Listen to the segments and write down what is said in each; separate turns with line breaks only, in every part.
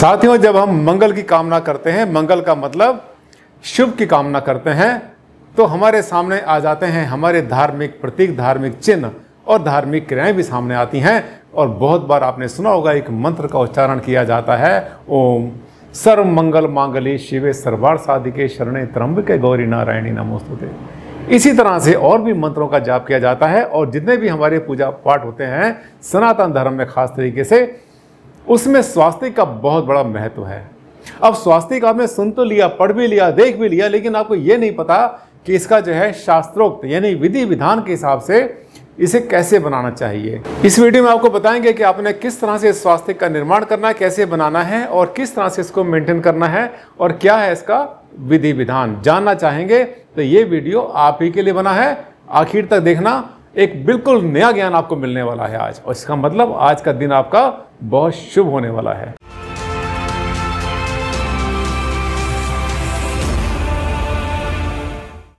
साथियों, जब हम मंगल की कामना करते हैं, मंगल का मतलब शुभ की कामना करते हैं तो हमारे सामने आ जाते हैं हमारे धार्मिक प्रतीक, धार्मिक चिन्ह और धार्मिक क्रियाएँ भी सामने आती हैं। और बहुत बार आपने सुना होगा, एक मंत्र का उच्चारण किया जाता है, ओम सर्व मंगल मांगली शिवे सर्वार साधिके शरणे त्रम्ब के गौरी नारायणी नमोस्तुते। इसी तरह से और भी मंत्रों का जाप किया जाता है और जितने भी हमारे पूजा पाठ होते हैं, सनातन धर्म में खास तरीके से उसमें स्वास्थ्य का बहुत बड़ा महत्व है। अब स्वास्थ्य का आपने सुन तो लिया, पढ़ भी लिया, देख भी लिया, लेकिन आपको ये नहीं पता कि इसका जो है शास्त्रोक्त यानी विधि विधान के हिसाब से इसे कैसे बनाना चाहिए। इस वीडियो में आपको बताएँगे कि आपने किस तरह से स्वास्थ्य का निर्माण करना है, कैसे बनाना है और किस तरह से इसको मेंटेन करना है और क्या है इसका विधि विधान। जानना चाहेंगे तो ये वीडियो आप ही के लिए बना है। आखिर तक देखना एक बिल्कुल नया ज्ञान आपको मिलने वाला है आज। और इसका मतलब आज का दिन आपका बहुत शुभ होने वाला है।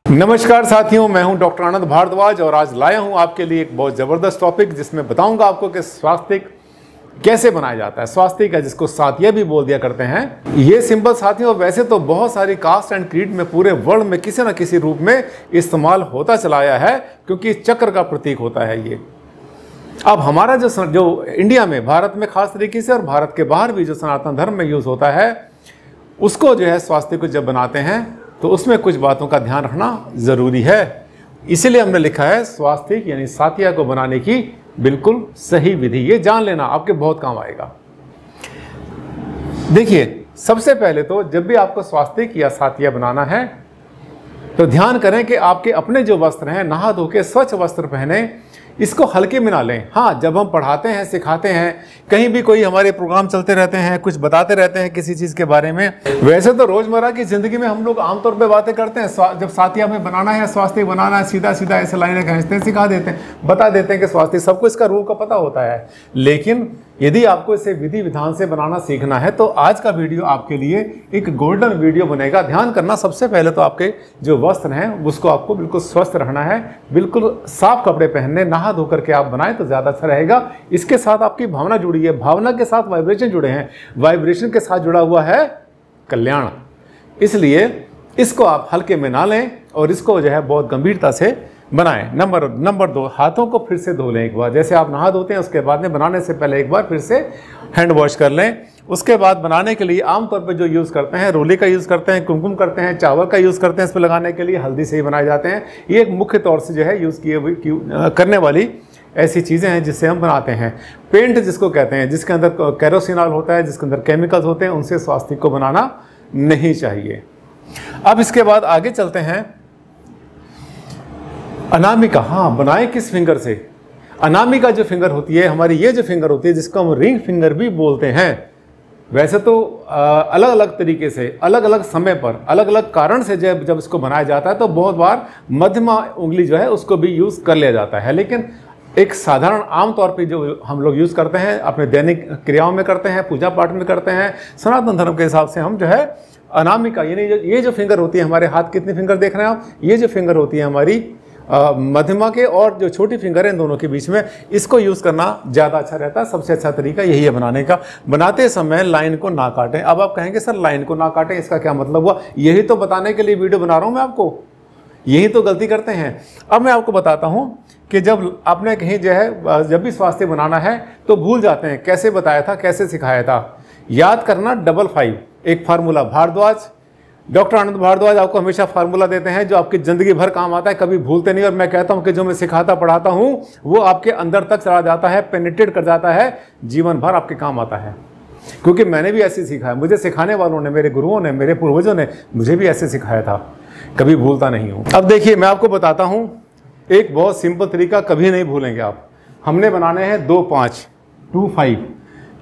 नमस्कार साथियों, मैं हूँ डॉक्टर आनंद भारद्वाज और आज लाया हूँ आपके लिए एक बहुत ज़बरदस्त टॉपिक जिसमें बताऊँगा आपको कि स्वास्थ्य कैसे बनाया जाता है? स्वास्थ्य का जिसको साथिया भी बोल दिया करते हैं, ये सिंपल साथियों, वैसे तो बहुत सारी कास्ट एंड क्रीड में पूरे वर्ल्ड में किसी न किसी रूप में इस्तेमाल होता चलाया है, क्योंकि चक्र का प्रतीक होता है ये। अब हमारा जो जो इंडिया में, भारत में खास तरीके से और भारत के बाहर भी जो सनातन धर्म में यूज़ होता है, उसको जो है स्वास्थ्य को जब बनाते हैं तो उसमें कुछ बातों का ध्यान रखना ज़रूरी है। इसीलिए हमने लिखा है स्वास्थ्य यानी साथिया को बनाने की बिल्कुल सही विधि, ये जान लेना, आपके बहुत काम आएगा। देखिए, सबसे पहले तो जब भी आपको स्वास्थ्य या साथिया बनाना है तो ध्यान करें कि आपके अपने जो वस्त्र हैं, नहा धो के स्वच्छ वस्त्र पहने इसको हल्के में ना लें। हाँ जब हम पढ़ाते हैं, सिखाते हैं, कहीं भी कोई हमारे प्रोग्राम चलते रहते हैं, कुछ बताते रहते हैं किसी चीज़ के बारे में, वैसे तो रोज़मर्रा की ज़िंदगी में हम लोग आमतौर पर बातें करते हैं जब साथी हमें बनाना है, स्वास्थ्य बनाना है सीधा सीधा ऐसे लाइनें खींचते हैं, सिखा देते हैं, बता देते हैं कि स्वास्थ्य, सबको इसका रूल का पता होता है। लेकिन यदि आपको इसे विधि विधान से बनाना सीखना है तो आज का वीडियो आपके लिए एक गोल्डन वीडियो बनेगा। ध्यान करना, सबसे पहले तो आपके जो वस्त्र हैं, उसको आपको बिल्कुल स्वस्थ रहना है, बिल्कुल साफ़ कपड़े पहनने, नहा धो करके आप बनाएँ तो ज़्यादा अच्छा रहेगा। इसके साथ आपकी भावना जुड़ी है, भावना के साथ वाइब्रेशन जुड़े हैं। वाइब्रेशन के साथ जुड़ा हुआ है कल्याण। इसलिए इसको आप हल्के में ना लें और इसको जो है बहुत गंभीरता से बनाएँ। नंबर नंबर दो, हाथों को फिर से धो लें एक बार। जैसे आप नहा धोते हैं, उसके बाद में बनाने से पहले एक बार फिर से हैंड वॉश कर लें। उसके बाद बनाने के लिए आमतौर पर जो यूज़ करते हैं, रोली का यूज़ करते हैं, कुमकुम करते हैं, चावल का यूज़ करते हैं, इस पर लगाने के लिए हल्दी से ही बनाए जाते हैं। ये एक मुख्य तौर से जो है यूज़ किए करने वाली ऐसी चीज़ें हैं जिससे हम बनाते हैं। पेंट जिसको कहते हैं, जिसके अंदर कैरोसिनॉल होता है, जिसके अंदर केमिकल्स होते हैं, उनसे स्वास्थ्य को बनाना नहीं चाहिए। अब इसके बाद आगे चलते हैं। अनामिका हाँ बनाए किस फिंगर से? अनामिका जो फिंगर होती है, हमारी ये जो फिंगर होती है, जिसको हम रिंग फिंगर भी बोलते हैं, वैसे तो अलग अलग तरीके से अलग अलग समय पर अलग अलग कारण से जब जब इसको बनाया जाता है तो बहुत बार मध्यमा उंगली जो है, उसको भी यूज़ कर लिया जाता है। लेकिन एक साधारण आम तौर पे जो हम लोग यूज़ करते हैं, अपने दैनिक क्रियाओं में करते हैं पूजा पाठ में करते हैं, सनातन धर्म के हिसाब से हम जो है, अनामिका, यानी ये जो फिंगर होती है, हमारे हाथ कितनी फिंगर देख रहे हैं आप? ये जो फिंगर होती है हमारी मध्यमा के और जो छोटी फिंगर है दोनों के बीच में, इसको यूज़ करना ज़्यादा अच्छा रहता है। सबसे अच्छा तरीका यही है बनाने का। बनाते समय लाइन को ना काटें। अब आप कहेंगे, सर, लाइन को ना काटें, इसका क्या मतलब हुआ? यही तो बताने के लिए वीडियो बना रहा हूँ मैं आपको। यही तो गलती करते हैं। अब मैं आपको बताता हूँ कि जब आपने कहीं जो है जब भी स्वास्थ्य बनाना है तो भूल जाते हैं। कैसे बताया था, कैसे सिखाया था? याद करना डबल फाइव। एक फार्मूला, भारद्वाज। डॉक्टर आनंद भारद्वाज आपको हमेशा फार्मूला देते हैं, जो आपकी ज़िंदगी भर काम आता है, कभी भूलते नहीं, और मैं कहता हूँ कि जो मैं सिखाता, पढ़ाता हूँ, वो आपके अंदर तक चला जाता है पेनिट्रेट कर जाता है, जीवन भर आपके काम आता है। क्योंकि मैंने भी ऐसे सीखा है, मुझे सिखाने वालों ने, मेरे गुरुओं ने, मेरे पूर्वजों ने मुझे भी ऐसे सिखाया था, कभी भूलता नहीं हूँ। अब देखिए, मैं आपको बताता हूँ, एक बहुत सिंपल तरीका, कभी नहीं भूलेंगे आप। हमने बनाने हैं दो पाँच टू फाइव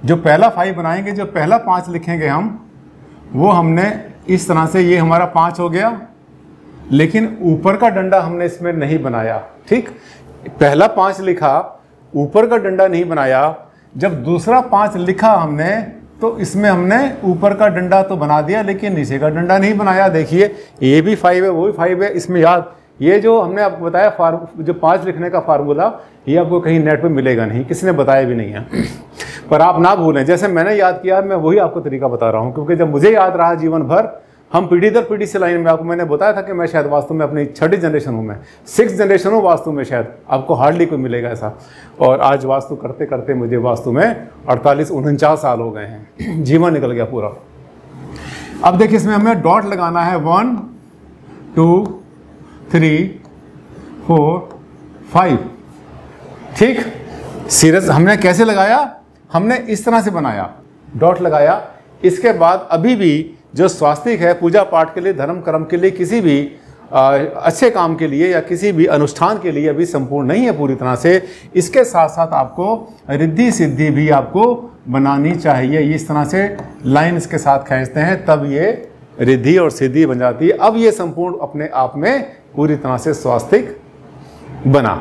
जो पहला फाइव बनाएँगे, जो पहला पाँच लिखेंगे हम, वो हमने इस तरह से ये हमारा पाँच हो गया। लेकिन ऊपर का डंडा हमने इसमें नहीं बनाया, ठीक? पहला पाँच लिखा, ऊपर का डंडा नहीं बनाया। जब दूसरा पाँच लिखा हमने तो इसमें हमने ऊपर का डंडा तो बना दिया, लेकिन नीचे का डंडा नहीं बनाया। देखिए, ये भी फाइव है, वो भी फाइव है, इसमें याद ये जो हमने आपको बताया फार्म जो पाँच लिखने का फार्मूला, ये आपको कहीं नेट पर मिलेगा नहीं, किसी ने बताया भी नहीं है। पर आप ना भूलें, जैसे मैंने याद किया, मैं वही आपको तरीका बता रहा हूँ, क्योंकि जब मुझे याद रहा जीवन भर हम पीढ़ी दर पीढ़ी से लाइन में आपको, मैंने बताया था कि मैं शायद वास्तव में अपनी छठी जनरेशन हूँ मैं, सिक्स जनरेशन हूँ वास्तु में शायद, आपको हार्डली कोई मिलेगा ऐसा। और आज वास्तु करते करते मुझे वास्तु में अड़तालीस, उनचास साल हो गए हैं, जीवन निकल गया पूरा। अब देखिए, इसमें हमें डॉट लगाना है one two three four five ठीक? सीरियस हमने कैसे लगाया? हमने इस तरह से बनाया। डॉट लगाया। इसके बाद अभी भी जो स्वास्तिक है पूजा पाठ के लिए धर्म कर्म के लिए किसी भी आ, अच्छे काम के लिए या किसी भी अनुष्ठान के लिए अभी संपूर्ण नहीं है पूरी तरह से इसके साथ साथ आपको रिद्धि सिद्धि भी आपको बनानी चाहिए। इस तरह से लाइन इसके साथ खींचते हैं तब ये रिद्धि और सिद्धि बन जाती है। अब ये संपूर्ण अपने आप में पूरी तरह से स्वास्तिक बना।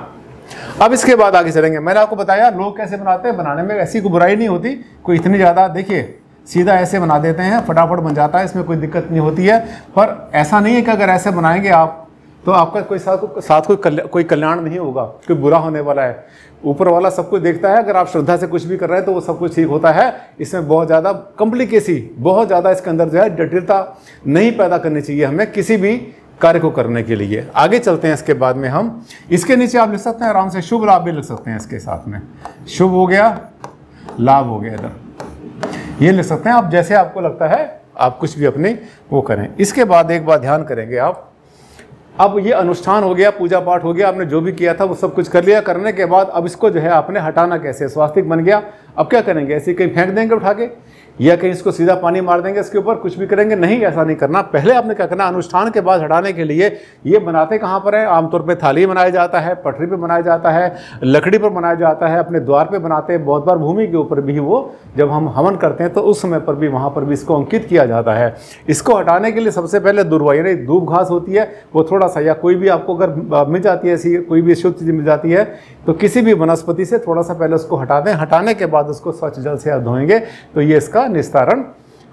अब इसके बाद आगे चलेंगे। मैंने आपको बताया लोग कैसे बनाते हैं? बनाने में ऐसी कोई बुराई नहीं होती कोई इतनी ज़्यादा देखिए सीधा ऐसे बना देते हैं फटाफट बन जाता है इसमें कोई दिक्कत नहीं होती है। पर ऐसा नहीं है कि अगर ऐसे बनाएँगे आप तो आपका कोई साथ साथ कोई कल्या, कोई कल्याण नहीं होगा कोई बुरा होने वाला है। ऊपर वाला सब कुछ देखता है अगर आप श्रद्धा से कुछ भी कर रहे हैं तो वो सब कुछ ठीक होता है। इसमें बहुत ज़्यादा कॉम्प्लिकेसी बहुत ज़्यादा इसके अंदर जो है जटिलता नहीं पैदा करनी चाहिए हमें। किसी भी कार्य को करने के लिए। आगे चलते हैं इसके बाद में हम। इसके नीचे आप लिख सकते हैं, आराम से शुभ लाभ भी लिख सकते हैं इसके साथ में। शुभ हो गया, लाभ हो गया इधर। ये लिख सकते हैं आप, जैसे आपको लगता है, आप कुछ भी अपने वो करें। इसके बाद एक बार ध्यान करेंगे आप। अब ये अनुष्ठान हो गया, पूजा पाठ हो गया, आपने जो भी किया था वो सब कुछ कर लिया। करने के बाद अब इसको जो है आपने हटाना कैसे? स्वास्तिक बन गया। अब क्या करेंगे? ऐसे कहीं फेंक देंगे उठा के या कहीं इसको सीधा पानी मार देंगे इसके ऊपर? कुछ भी करेंगे? नहीं, ऐसा नहीं करना। पहले आपने क्या करना? अनुष्ठान के बाद हटाने के लिए ये बनाते कहाँ पर है? आमतौर पर थाली बनाया जाता है, पटरी पर बनाया जाता है, लकड़ी पर बनाया जाता है, अपने द्वार पर बनाते हैं। बहुत बार भूमि के ऊपर भी वो जब हम हवन करते हैं तो उस समय पर भी वहाँ पर भी इसको अंकित किया जाता है। इसको हटाने के लिए सबसे पहले दुर्वा यानी धूप घास होती है, वो थोड़ा सा, या कोई भी आपको अगर मिल जाती है ऐसी, कोई भी शुद्ध चीज़ मिल जाती है तो किसी भी वनस्पति से थोड़ा सा पहले उसको हटा दें। हटाने के बाद उसको स्वच्छ जल से आप धोएँगे तो ये इसका निस्तारण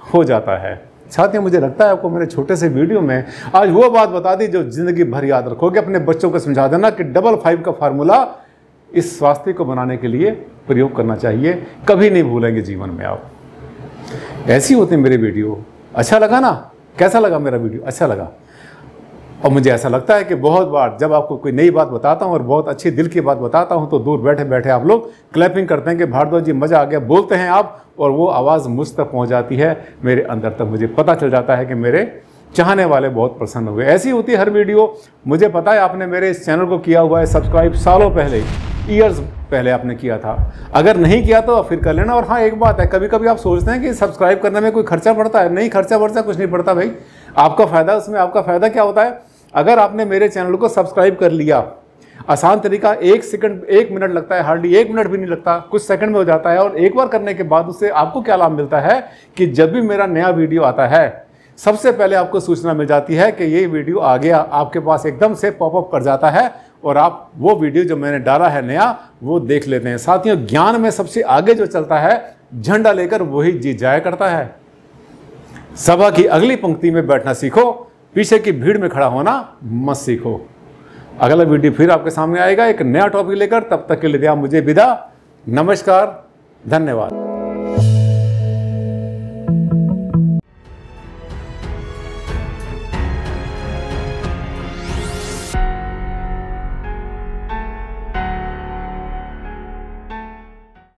हो जाता है। साथियों, मुझे लगता है आपको मैंने छोटे से वीडियो में आज वो बात बता दी जो ज़िंदगी भर याद रखोगे। अपने बच्चों को समझा देना कि डबल फाइव का फार्मूला इस स्वास्थ्य को बनाने के लिए प्रयोग करना चाहिए। कभी नहीं भूलेंगे जीवन में आप। ऐसी होती मेरे वीडियो। अच्छा लगा ना? कैसा लगा मेरा वीडियो? अच्छा लगा। और मुझे ऐसा लगता है कि बहुत बार जब आपको कोई नई बात बताता हूँ और बहुत अच्छी दिल की बात बताता हूँ तो दूर बैठे बैठे आप लोग क्लैपिंग करते हैं कि भारद्वाज जी, मज़ा आ गया, बोलते हैं आप, और वो आवाज़ मुझ तक पहुँच जाती है, मेरे अंदर तक मुझे पता चल जाता है कि मेरे चाहने वाले बहुत प्रसन्न हुए। ऐसी होती है हर वीडियो। मुझे पता है आपने मेरे इस चैनल को किया हुआ है सब्सक्राइब सालों पहले ईयर्स पहले आपने किया था। अगर नहीं किया तो फिर कर लेना। और हाँ एक बात है कभी कभी आप सोचते हैं कि सब्सक्राइब करने में कोई खर्चा पड़ता है। नहीं, खर्चा पड़ता, कुछ नहीं पड़ता भाई। आपका फ़ायदा, उसमें आपका फ़ायदा क्या होता है? अगर आपने मेरे चैनल को सब्सक्राइब कर लिया, आसान तरीका, एक सेकंड एक मिनट लगता है हार्डली एक मिनट भी नहीं लगता, कुछ सेकंड में हो जाता है और एक बार करने के बाद उससे आपको क्या लाभ मिलता है कि जब भी मेरा नया वीडियो आता है, सबसे पहले आपको सूचना मिल जाती है कि ये वीडियो आ गया, आपके पास एकदम से पॉपअप कर जाता है और आप वो वीडियो जो मैंने डाला है नया, वो देख लेते हैं। साथियों, ज्ञान में सबसे आगे जो चलता है, झंडा लेकर वही जीत जाया करता है। सभा की अगली पंक्ति में बैठना सीखो। पीछे की भीड़ में खड़ा होना मत सीखो। अगला वीडियो फिर आपके सामने आएगा, एक नया टॉपिक लेकर तब तक के लिए दिया मुझे विदा। नमस्कार, धन्यवाद।